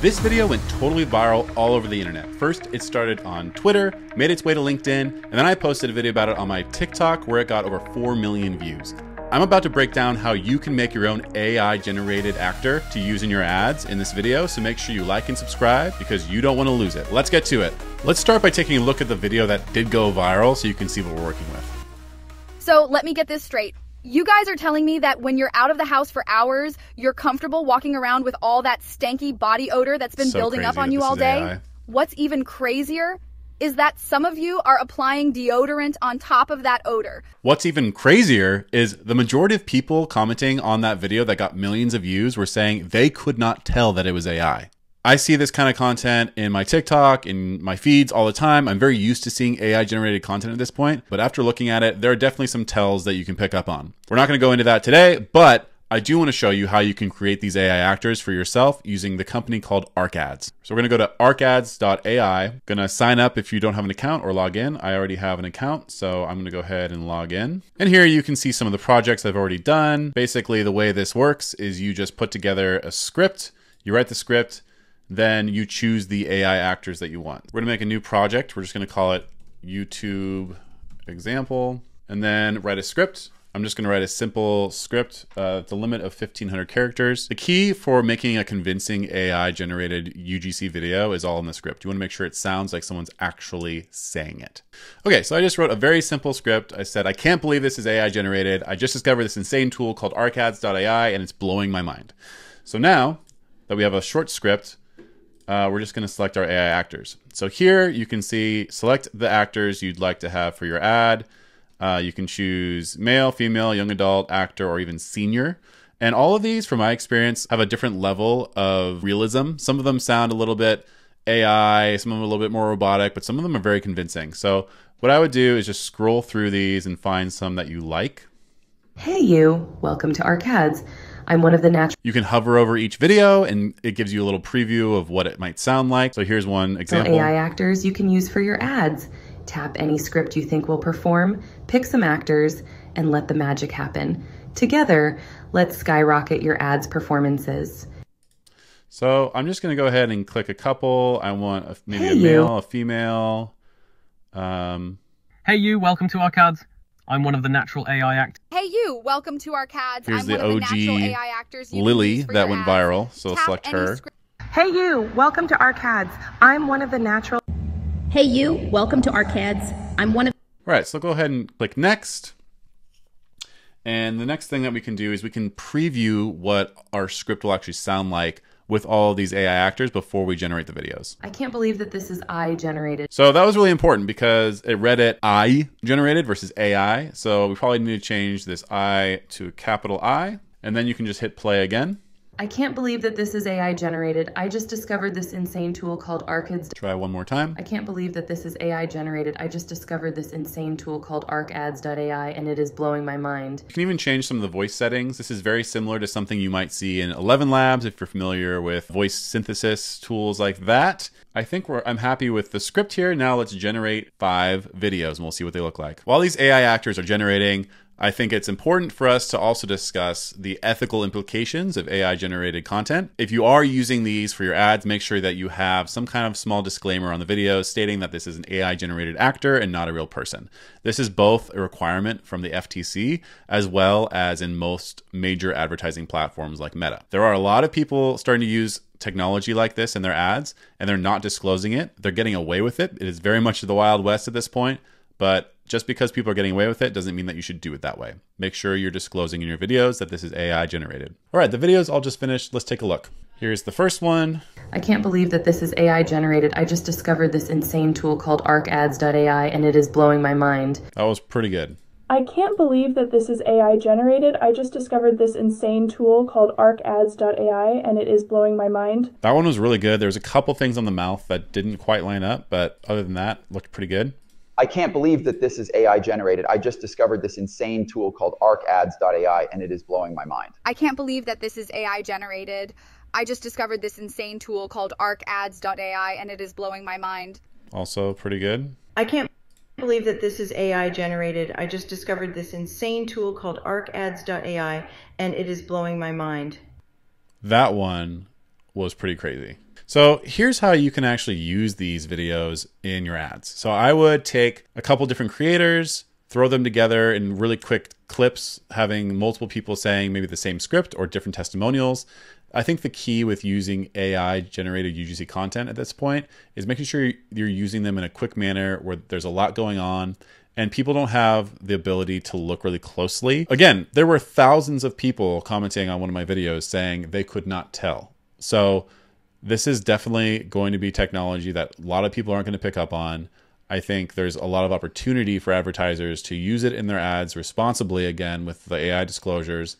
This video went totally viral all over the internet. First, it started on Twitter, made its way to LinkedIn, and then I posted a video about it on my TikTok where it got over 4 million views. I'm about to break down how you can make your own AI generated actor to use in your ads in this video, so make sure you like and subscribe because you don't want to lose it. Let's get to it. Let's start by taking a look at the video that did go viral so you can see what we're working with. So let me get this straight. You guys are telling me that when you're out of the house for hours, you're comfortable walking around with all that stanky body odor that's been So building up on you all day? AI. What's even crazier is that some of you are applying deodorant on top of that odor. What's even crazier is the majority of people commenting on that video that got millions of views were saying they could not tell that it was AI. I see this kind of content in my TikTok, in my feeds all the time. I'm very used to seeing AI generated content at this point, but after looking at it, there are definitely some tells that you can pick up on. We're not going to go into that today, but I do want to show you how you can create these AI actors for yourself using the company called ArcAds. So we're going to go to arcads.ai. To sign up if you don't have an account or log in. I already have an account, so I'm going to go ahead and log in. And here you can see some of the projects I've already done. Basically, the way this works is you just put together a script, you write the script, then you choose the AI actors that you want. We're to make a new project. We're just to call it YouTube example and then write a script. I'm just to write a simple script, uh, the limit of 1500 characters. The key for making a convincing AI generated UGC video is all in the script. You want to make sure it sounds like someone's actually saying it. Okay, so I just wrote a very simple script. I said, I can't believe this is AI generated. I just discovered this insane tool called arcads.ai and it's blowing my mind. So now that we have a short script, uh, we're just going to select our AI actors. So here you can see select the actors you'd like to have for your ad. Uh, you can choose male, female, young adult, actor, or even senior. And all of these, from my experience, have a different level of realism. Some of them sound a little bit AI, some of them a little bit more robotic, but some of them are very convincing. So what I would do is just scroll through these and find some that you like. Hey, you. Welcome to Arcads. I'm one of the natural You can hover over each video and it gives you a little preview of what it might sound like. So here's one example. AI actors you can use for your ads. Tap any script you think will perform, pick some actors, and let the magic happen. Together, let's skyrocket your ads' performances. So I'm just going to go ahead and click a couple. I want a, maybe Hey, a you. male, a female. Um, Hey you, welcome to Arcads. I'm one of the natural AI actors. Hey you, welcome to Arcads. Here's I'm the one of the OG natural AI actors you can Lily use for that your went ads. viral. So Tap select any her. script- Hey, you. Welcome to Arcads. I'm one of the natural. Hey, you, welcome to Arcads. I'm one of All right, so go ahead and click next. And the next thing that we can do is we can preview what our script will actually sound like with all of these AI actors before we generate the videos. I can't believe that this is I generated. So that was really important because it read it I generated versus AI. So we probably need to change this I to a capital I. And then you can just hit play again. I can't believe that this is AI generated. I just discovered this insane tool called Arcads. Try one more time. I can't believe that this is AI generated. I just discovered this insane tool called ArcAds.ai and it is blowing my mind. You can even change some of the voice settings. This is very similar to something you might see in Eleven Labs if you're familiar with voice synthesis tools like that. I think we're I'm happy with the script here. Now let's generate five videos and we'll see what they look like. While these AI actors are generating, I think it's important for us to also discuss the ethical implications of AI generated content. If you are using these for your ads, make sure that you have some kind of small disclaimer on the video stating that this is an AI generated actor and not a real person. This is both a requirement from the FTC as well as in most major advertising platforms like Meta. There are a lot of people starting to use technology like this in their ads and they're not disclosing it. They're getting away with it. It is very much the Wild West at this point, but just because people are getting away with it doesn't mean that you should do it that way. Make sure you're disclosing in your videos that this is AI generated. All right, the video's all just finished. Let's take a look. Here's the first one. I can't believe that this is AI generated. I just discovered this insane tool called ArcAds.ai and it is blowing my mind. That was pretty good. I can't believe that this is AI generated. I just discovered this insane tool called arcads.ai and it is blowing my mind. That one was really good. There's a couple things on the mouth that didn't quite line up, but other than that, looked pretty good. I can't believe that this is AI generated. I just discovered this insane tool called arcads.ai and it is blowing my mind. I can't believe that this is AI generated. I just discovered this insane tool called arcads.ai and it is blowing my mind. Also pretty good. I can't believe that this is AI generated. I just discovered this insane tool called arcads.ai and it is blowing my mind. That one was pretty crazy. So here's how you can actually use these videos in your ads. So I would take a couple different creators, throw them together in really quick clips, having multiple people saying maybe the same script or different testimonials. I think the key with using AI generated UGC content at this point is making sure you're using them in a quick manner where there's a lot going on and people don't have the ability to look really closely. Again, there were thousands of people commenting on one of my videos saying they could not tell. So this is definitely going to be technology that a lot of people aren't going to pick up on. I think there's a lot of opportunity for advertisers to use it in their ads responsibly again with the AI disclosures,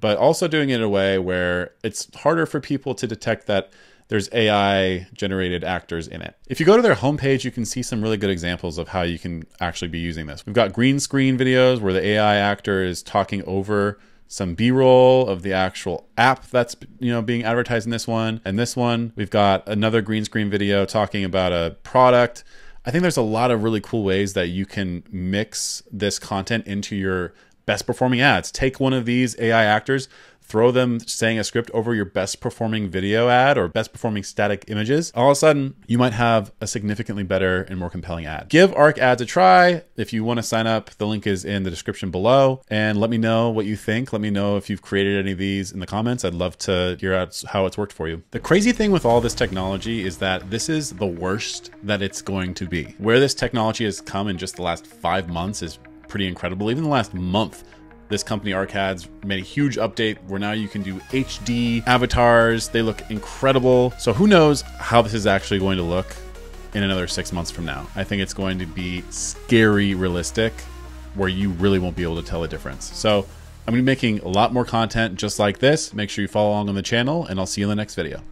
but also doing it in a way where it's harder for people to detect that there's AI generated actors in it. If you go to their homepage, you can see some really good examples of how you can actually be using this. We've got green screen videos where the AI actor is talking over some b-roll of the actual app that's you know being advertised in this one and this one we've got another green screen video talking about a product I think there's a lot of really cool ways that you can mix this content into your best performing ads. Take one of these AI actors, throw them saying a script over your best performing video ad or best performing static images, all of a sudden you might have a significantly better and more compelling ad. Give Arc Ads a try. If you want to sign up, the link is in the description below. And let me know what you think. Let me know if you've created any of these in the comments. I'd love to hear out how it's worked for you. The crazy thing with all this technology is that this is the worst that it's going to be. Where this technology has come in just the last five months is pretty incredible. Even the last month, this company ArcAds made a huge update where now you can do HD avatars. They look incredible. So who knows how this is actually going to look in another six months from now. I think it's going to be scary realistic where you really won't be able to tell the difference. So I'm going to be making a lot more content just like this. Make sure you follow along on the channel and I'll see you in the next video.